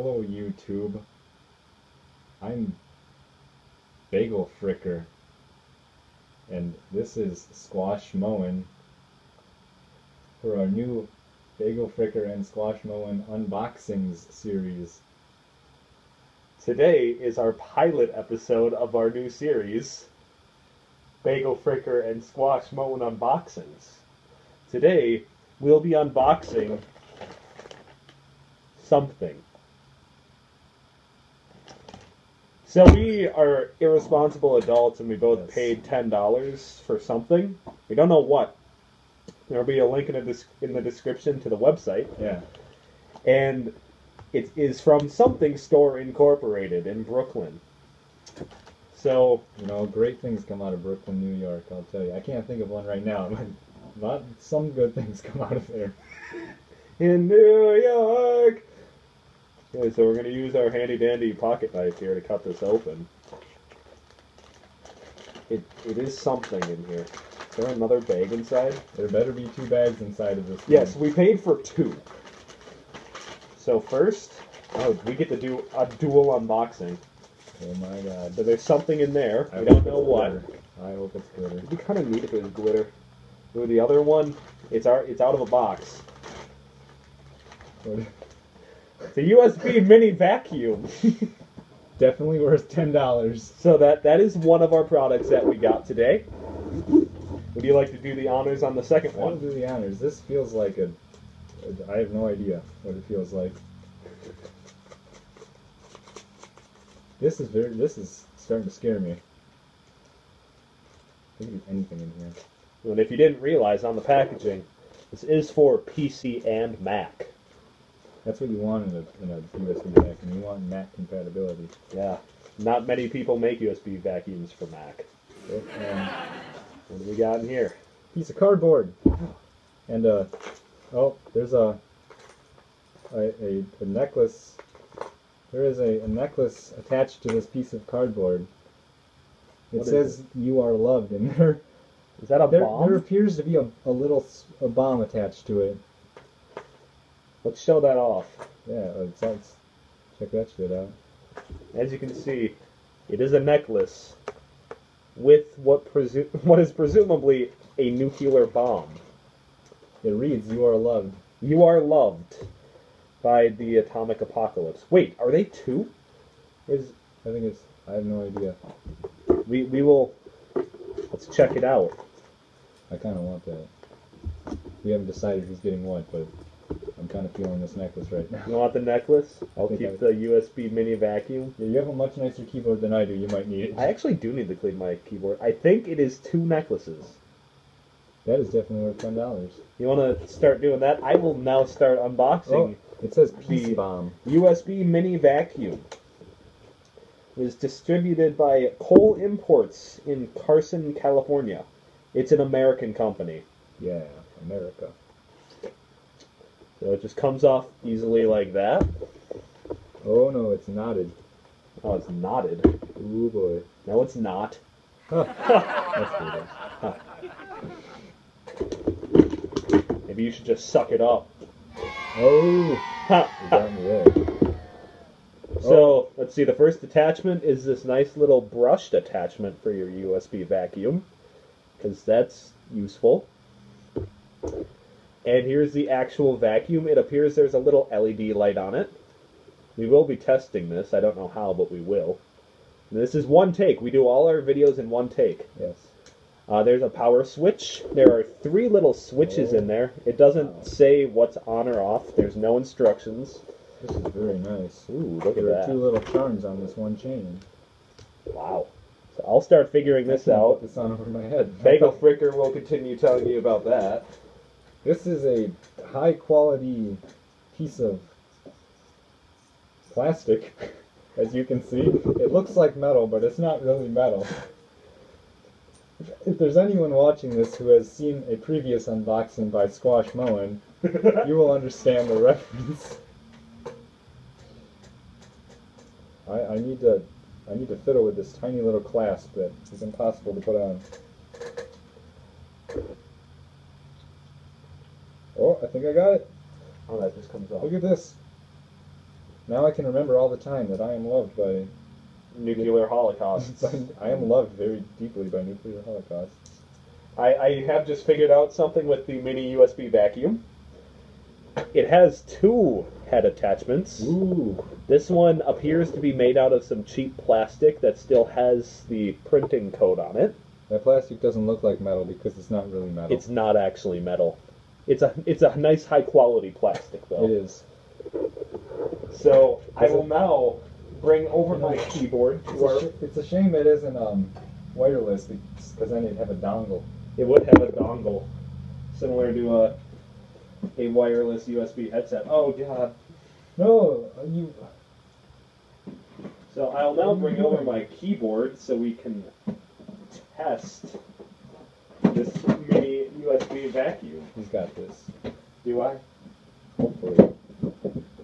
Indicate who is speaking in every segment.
Speaker 1: Hello, YouTube. I'm Bagel Fricker, and this is Squash Moen for our new Bagel Fricker and Squash Moen unboxings series.
Speaker 2: Today is our pilot episode of our new series, Bagel Fricker and Squash Moen Unboxings. Today, we'll be unboxing something. So we are irresponsible adults and we both
Speaker 1: Yes.
Speaker 2: paid ten dollars for something. We don't know what. There'll be a link in the, dis- in the description to the website.
Speaker 1: Yeah,
Speaker 2: and it is from Something Store Incorporated in Brooklyn. So
Speaker 1: you know, great things come out of Brooklyn, New York, I'll tell you. I can't think of one right now, but not some good things come out of there.
Speaker 2: in New York. Okay, so we're gonna use our handy dandy pocket knife here to cut this open. It it is something in here. Is there another bag inside?
Speaker 1: There better be two bags inside of this.
Speaker 2: Yes,
Speaker 1: thing.
Speaker 2: we paid for two. So first, oh, we get to do a dual unboxing.
Speaker 1: Oh my god.
Speaker 2: So there's something in there.
Speaker 1: I
Speaker 2: We don't know what.
Speaker 1: I hope it's glitter.
Speaker 2: It'd be kind of neat if it was glitter. Ooh, the other one, it's our, it's out of a box.
Speaker 1: What-
Speaker 2: A USB mini vacuum.
Speaker 1: Definitely worth ten dollars.
Speaker 2: so that that is one of our products that we got today. Would you like to do the honors on the second one?
Speaker 1: I will
Speaker 2: one?
Speaker 1: do the honors. This feels like a. I have no idea what it feels like. This is very. This is starting to scare me. There could be anything in here.
Speaker 2: And if you didn't realize on the packaging, this is for PC and Mac.
Speaker 1: That's what you want in a, in a USB vacuum. You want Mac compatibility.
Speaker 2: Yeah. Not many people make USB vacuums for Mac.
Speaker 1: And
Speaker 2: What do we got in here?
Speaker 1: piece of cardboard. And uh, oh, there's a a, a, a necklace. There is a, a necklace attached to this piece of cardboard. It
Speaker 2: What
Speaker 1: says "You are loved," and there
Speaker 2: Is that a
Speaker 1: there,
Speaker 2: bomb?
Speaker 1: there appears to be a, a little a bomb attached to it.
Speaker 2: Let's show that off.
Speaker 1: Yeah, it's, check that shit out.
Speaker 2: As you can see, it is a necklace with what presu- what is presumably a nuclear bomb.
Speaker 1: It reads "You are loved."
Speaker 2: You are loved by the atomic apocalypse. Wait, are they two? Is
Speaker 1: I think it's. I have no idea.
Speaker 2: we we will let's check it out.
Speaker 1: I kind of want that. We haven't decided who's getting what, but I'm kind of feeling this necklace right now.
Speaker 2: You want the necklace? I'll keep
Speaker 1: I-
Speaker 2: the USB mini vacuum.
Speaker 1: Yeah, you have a much nicer keyboard than I do. You might need it.
Speaker 2: I actually do need to clean my keyboard. I think it is two necklaces.
Speaker 1: That is definitely worth ten dollars.
Speaker 2: You want to start doing that? I will now start unboxing.
Speaker 1: Oh, it says Peace Bomb
Speaker 2: USB Mini Vacuum is distributed by Cole Imports in Carson, California. It's an American company,
Speaker 1: Yeah, America.
Speaker 2: So it just comes off easily like that.
Speaker 1: Oh no, it's knotted.
Speaker 2: Oh, it's knotted.
Speaker 1: Ooh boy.
Speaker 2: No, it's not.
Speaker 1: Brutal.
Speaker 2: Maybe you should just suck it up.
Speaker 1: Oh,
Speaker 2: Ha,
Speaker 1: you
Speaker 2: ha.
Speaker 1: got me there.
Speaker 2: So oh. let's see. The first attachment is this nice little brushed attachment for your USB vacuum, because that's useful. And here's the actual vacuum. It appears there's a little LED light on it. We will be testing this. I don't know how, but we will. And this is one take. We do all our videos in one take.
Speaker 1: Yes.
Speaker 2: Uh, there's a power switch. There are three little switches in there. It doesn't
Speaker 1: Wow.
Speaker 2: say what's on or off. There's no instructions.
Speaker 1: This is very nice.
Speaker 2: Ooh, look at
Speaker 1: There are
Speaker 2: that.
Speaker 1: two little charms on this one chain.
Speaker 2: Wow. So I'll start figuring this out.
Speaker 1: Put this on over my head.
Speaker 2: Bagel Fricker will continue telling you about that.
Speaker 1: This is a high quality piece of plastic, as you can see. It looks like metal, but it's not really metal. If there's anyone watching this who has seen a previous unboxing by Squash Moen, you will understand the reference. I, I need to I need to fiddle with this tiny little clasp that is impossible to put on. Oh, I think I got it.
Speaker 2: Oh, that just comes off.
Speaker 1: Look at this. Now I can remember all the time that I am loved by.
Speaker 2: Nuclear holocaust.
Speaker 1: I am loved very deeply by nuclear holocaust.
Speaker 2: I, I have just figured out something with the mini USB vacuum. It has two head attachments.
Speaker 1: Ooh.
Speaker 2: This one appears to be made out of some cheap plastic that still has the printing code on it.
Speaker 1: That plastic doesn't look like metal because it's not really metal.
Speaker 2: It's not actually metal. It's a it's a nice high quality plastic though.
Speaker 1: It is.
Speaker 2: So I will now bring over my keyboard
Speaker 1: It's a, sh- it's a shame it isn't um, wireless because then it'd have a dongle.
Speaker 2: It would have a dongle, similar to a a wireless USB headset. Oh god.
Speaker 1: No, you.
Speaker 2: So I'll now bring over my keyboard so we can test this USB vacuum.
Speaker 1: He's got this.
Speaker 2: Do I?
Speaker 1: Hopefully.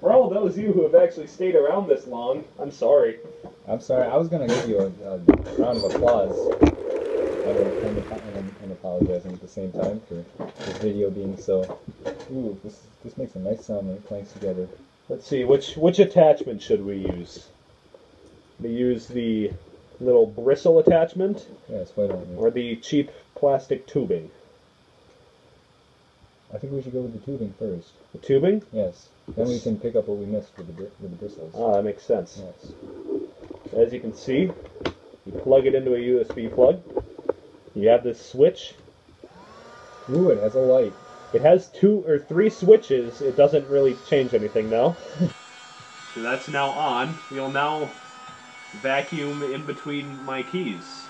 Speaker 2: For all those of you who have actually stayed around this long, I'm sorry.
Speaker 1: I'm sorry. I was gonna give you a, a round of applause. I'm, I'm, I'm, I'm apologizing at the same time for this video being so. Ooh, this this makes a nice sound when it clanks together.
Speaker 2: Let's see, which which attachment should we use? We use the little bristle attachment
Speaker 1: Yes, why don't we?
Speaker 2: or the cheap plastic tubing?
Speaker 1: I think we should go with the tubing first.
Speaker 2: The tubing?
Speaker 1: Yes. Then we can pick up what we missed with the br- with the bristles.
Speaker 2: Ah, that makes sense.
Speaker 1: Yes.
Speaker 2: As you can see, you plug it into a USB plug. You have this switch.
Speaker 1: Ooh, it has a light.
Speaker 2: It has two or three switches. It doesn't really change anything though. so that's now on. We'll now vacuum in between my keys.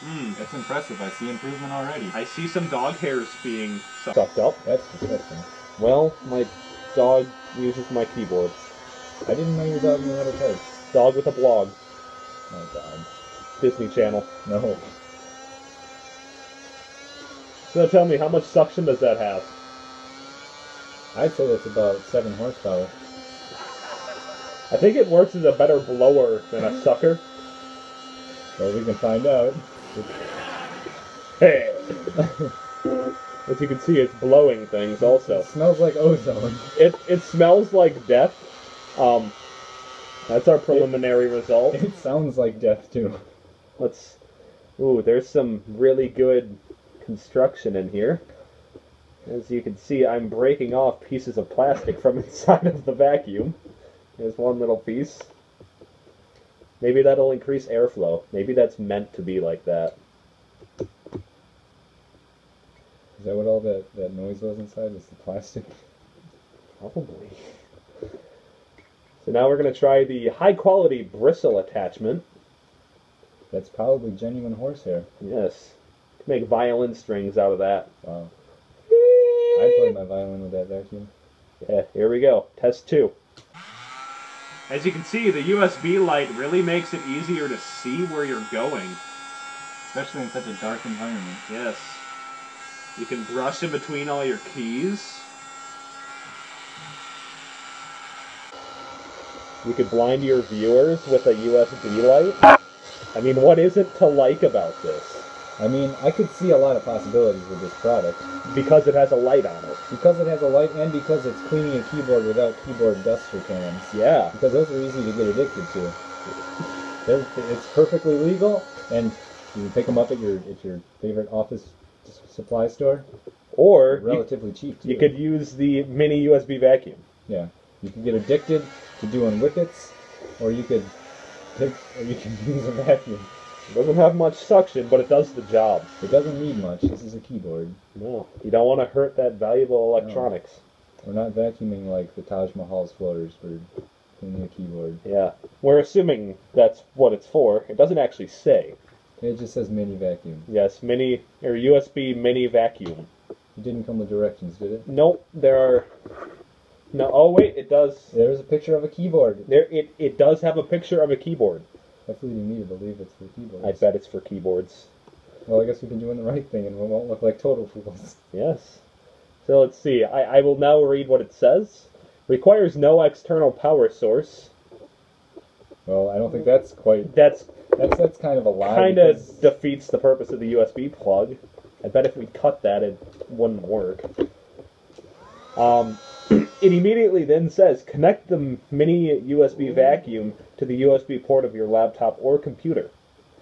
Speaker 2: Hmm.
Speaker 1: That's impressive. I see improvement already.
Speaker 2: I see some dog hairs being sucked up.
Speaker 1: That's disgusting.
Speaker 2: Well, my dog uses my keyboard.
Speaker 1: I didn't know your dog knew how to type.
Speaker 2: Dog with a blog.
Speaker 1: Oh God.
Speaker 2: Disney Channel.
Speaker 1: No.
Speaker 2: So tell me, how much suction does that have?
Speaker 1: I'd say that's about seven horsepower.
Speaker 2: I think it works as a better blower than a sucker.
Speaker 1: Well, we can find out.
Speaker 2: Hey! As you can see, it's blowing things also.
Speaker 1: It smells like ozone.
Speaker 2: It it smells like death. Um, that's our preliminary result.
Speaker 1: It sounds like death too.
Speaker 2: Let's. Ooh, there's some really good construction in here. As you can see, I'm breaking off pieces of plastic from inside of the vacuum. There's one little piece. Maybe that'll increase airflow. Maybe that's meant to be like that.
Speaker 1: Is that what all that, that noise was inside? Was the plastic?
Speaker 2: Probably. So now we're going to try the high quality bristle attachment.
Speaker 1: That's probably genuine horsehair.
Speaker 2: Yes. Make violin strings out of that.
Speaker 1: Wow. I'd play my violin with that vacuum.
Speaker 2: Yeah, here we go. Test two. As you can see, the USB light really makes it easier to see where you're going.
Speaker 1: Especially in such a dark environment.
Speaker 2: Yes. You can brush in between all your keys. You could blind your viewers with a USB light. I mean, what is it to like about this?
Speaker 1: I mean, I could see a lot of possibilities with this product.
Speaker 2: Because it has a light on it.
Speaker 1: Because it has a light and because it's cleaning a keyboard without keyboard duster cans.
Speaker 2: Yeah.
Speaker 1: Because those are easy to get addicted to. They're, it's perfectly legal, and you can pick them up at your at your favorite office supply store.
Speaker 2: Or you,
Speaker 1: Relatively cheap too.
Speaker 2: you could use the mini USB vacuum.
Speaker 1: yeah, you can get addicted to doing wickets, or you could pick, or you can use a vacuum.
Speaker 2: It doesn't have much suction, but it does the job.
Speaker 1: It doesn't need much. This is a keyboard.
Speaker 2: No, you don't want to hurt that valuable electronics.
Speaker 1: We're not vacuuming like the Taj Mahal's floors for cleaning a keyboard.
Speaker 2: Yeah, we're assuming that's what it's for. It doesn't actually say.
Speaker 1: It just says mini vacuum.
Speaker 2: Yes, mini or USB mini vacuum.
Speaker 1: It didn't come with directions, did it?
Speaker 2: Nope, there are. No, oh wait, it does.
Speaker 1: There's a picture of a keyboard.
Speaker 2: There, it, it does have a picture of a keyboard.
Speaker 1: That's leading me to believe it's for keyboards.
Speaker 2: I bet it's for keyboards.
Speaker 1: Well, I guess we've been doing the right thing, and we won't look like total fools.
Speaker 2: Yes. So let's see. I, I will now read what it says. Requires no external power source.
Speaker 1: Well, I don't think that's quite.
Speaker 2: That's
Speaker 1: That's that's kind of a lie.
Speaker 2: kind of
Speaker 1: because-
Speaker 2: defeats the purpose of the USB plug. I bet if we cut that, it wouldn't work. Um, it immediately then says connect the mini USB vacuum to the USB port of your laptop or computer.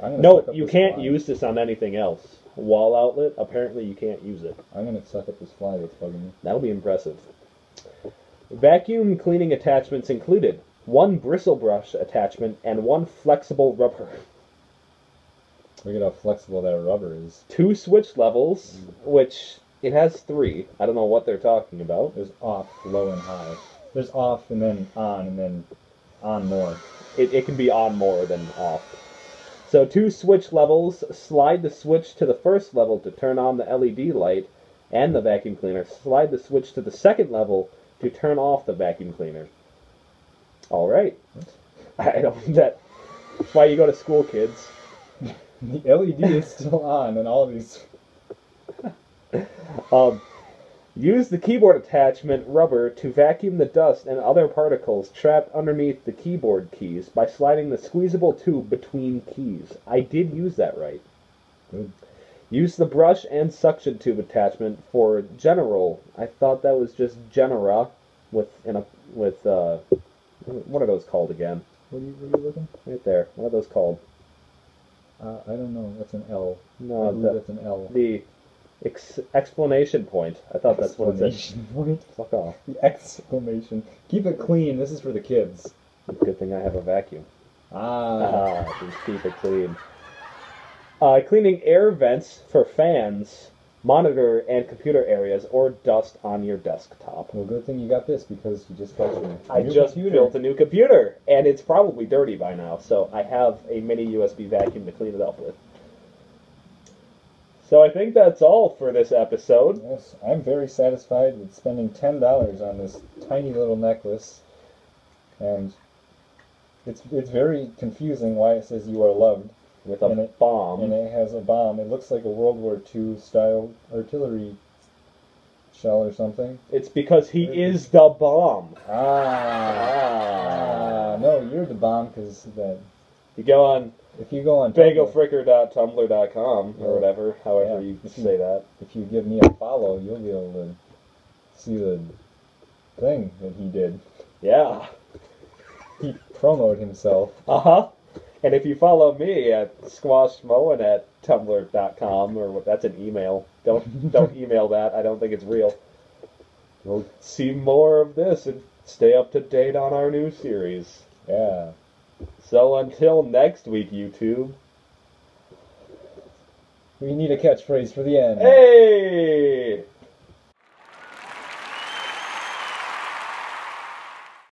Speaker 2: No, you can't
Speaker 1: fly.
Speaker 2: use this on anything else. Wall outlet, apparently you can't use it.
Speaker 1: I'm gonna suck up this fly that's bugging me.
Speaker 2: That'll be impressive. Vacuum cleaning attachments included one bristle brush attachment and one flexible rubber.
Speaker 1: Look at how flexible that rubber is.
Speaker 2: Two switch levels, mm. which it has three. I don't know what they're talking about.
Speaker 1: There's off, low, and high. There's off, and then on, and then on more.
Speaker 2: It, it can be on more than off. So two switch levels, slide the switch to the first level to turn on the LED light and the vacuum cleaner. Slide the switch to the second level to turn off the vacuum cleaner. All right. I don't that that's why you go to school, kids.
Speaker 1: The LED is still on, and all of these.
Speaker 2: Um, use the keyboard attachment rubber to vacuum the dust and other particles trapped underneath the keyboard keys by sliding the squeezable tube between keys. I did use that right.
Speaker 1: Good.
Speaker 2: Use the brush and suction tube attachment for general. I thought that was just genera with in a with uh what are those called again?
Speaker 1: What are you, what are you looking?
Speaker 2: Right there. What are those called?
Speaker 1: Uh, I don't know. That's an L.
Speaker 2: No, the,
Speaker 1: that's an L.
Speaker 2: the ex- explanation point. I thought that's what it said.
Speaker 1: Exclamation point.
Speaker 2: Fuck off.
Speaker 1: The exclamation. Keep it clean. This is for the kids.
Speaker 2: Good thing I have a vacuum.
Speaker 1: Ah.
Speaker 2: Ah, just keep it clean. Uh, cleaning air vents for fans, monitor and computer areas, or dust on your desktop.
Speaker 1: Well, good thing you got this because you just got your.
Speaker 2: I
Speaker 1: new
Speaker 2: just
Speaker 1: computer.
Speaker 2: built a new computer, and it's probably dirty by now, so I have a mini USB vacuum to clean it up with. So I think that's all for this episode.
Speaker 1: Yes, I'm very satisfied with spending ten dollars on this tiny little necklace, and it's it's very confusing why it says you are loved,
Speaker 2: With a
Speaker 1: And it-
Speaker 2: bomb.
Speaker 1: and it has a bomb. It looks like a World War II style artillery shell or something.
Speaker 2: It's because he is the bomb.
Speaker 1: Ah, ah no, you're the bomb because that.
Speaker 2: You go on
Speaker 1: If you go on Tumblr,
Speaker 2: bagelfricker.tumblr.com or whatever, however
Speaker 1: Yeah.
Speaker 2: you say that.
Speaker 1: if you give me a follow, you'll be able to see the thing that he did.
Speaker 2: Yeah.
Speaker 1: He promoted himself.
Speaker 2: Uh huh. And if you follow me at squashmoen at tumblr.com or that's an email. Don't don't email that. I don't think it's real. You'll see more of this and stay up to date on our new series.
Speaker 1: Yeah.
Speaker 2: So until next week, YouTube.
Speaker 1: We need a catchphrase for the end.
Speaker 2: Hey!